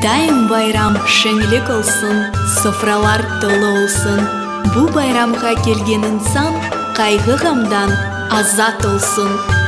дайым байрам шеңілік олсын софралар толы олсын. Бұл байрамға келген инсан қайғы ғамдан азат олсын.